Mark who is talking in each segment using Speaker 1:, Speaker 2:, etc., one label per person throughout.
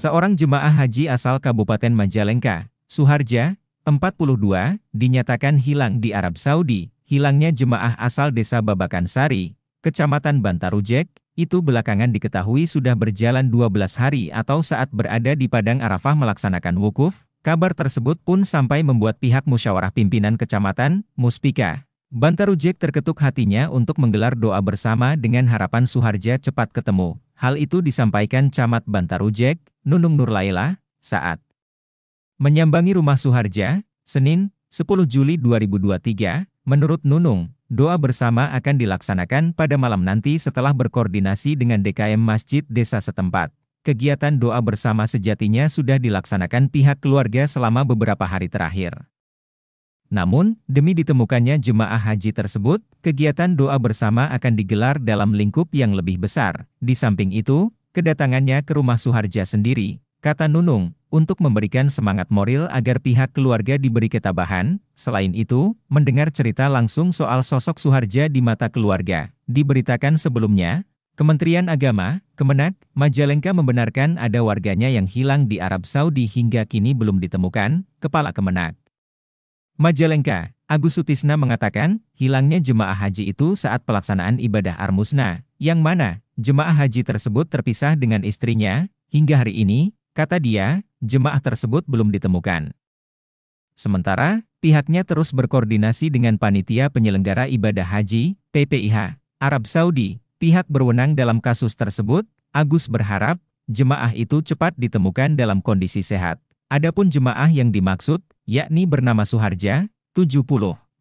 Speaker 1: Seorang jemaah haji asal Kabupaten Majalengka, Suharja, 42, dinyatakan hilang di Arab Saudi. Hilangnya jemaah asal desa Babakan Sari, Kecamatan Bantarujek, itu belakangan diketahui sudah berjalan 12 hari atau saat berada di Padang Arafah melaksanakan wukuf, kabar tersebut pun sampai membuat pihak musyawarah pimpinan kecamatan, Muspika, Bantarujek terketuk hatinya untuk menggelar doa bersama dengan harapan Suharja cepat ketemu. Hal itu disampaikan Camat Bantarujek, Nunung Nurlaila, saat menyambangi rumah Suharja, Senin, 10 Juli 2023, menurut Nunung, doa bersama akan dilaksanakan pada malam nanti setelah berkoordinasi dengan DKM Masjid Desa setempat. Kegiatan doa bersama sejatinya sudah dilaksanakan pihak keluarga selama beberapa hari terakhir. Namun, demi ditemukannya jemaah haji tersebut, kegiatan doa bersama akan digelar dalam lingkup yang lebih besar. Di samping itu, kedatangannya ke rumah Suharja sendiri, kata Nunung, untuk memberikan semangat moral agar pihak keluarga diberi ketabahan. Selain itu, mendengar cerita langsung soal sosok Suharja di mata keluarga. Diberitakan sebelumnya, Kementerian Agama, Kemenak, Majalengka membenarkan ada warganya yang hilang di Arab Saudi hingga kini belum ditemukan, Kepala Kemenak. Majalengka, Agus Sutisna mengatakan, hilangnya jemaah haji itu saat pelaksanaan ibadah Armusna, yang mana jemaah haji tersebut terpisah dengan istrinya, hingga hari ini, kata dia, jemaah tersebut belum ditemukan. Sementara, pihaknya terus berkoordinasi dengan panitia penyelenggara ibadah haji, PPIH, Arab Saudi, pihak berwenang dalam kasus tersebut, Agus berharap, jemaah itu cepat ditemukan dalam kondisi sehat. Adapun jemaah yang dimaksud, yakni bernama Suharja, 70,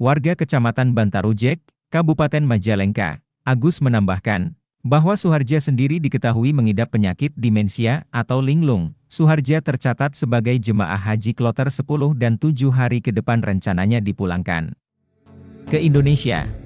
Speaker 1: warga Kecamatan Bantarujek, Kabupaten Majalengka. Agus menambahkan, bahwa Suharja sendiri diketahui mengidap penyakit demensia atau linglung. Suharja tercatat sebagai jemaah haji kloter 10 dan 7 hari ke depan rencananya dipulangkan ke Indonesia.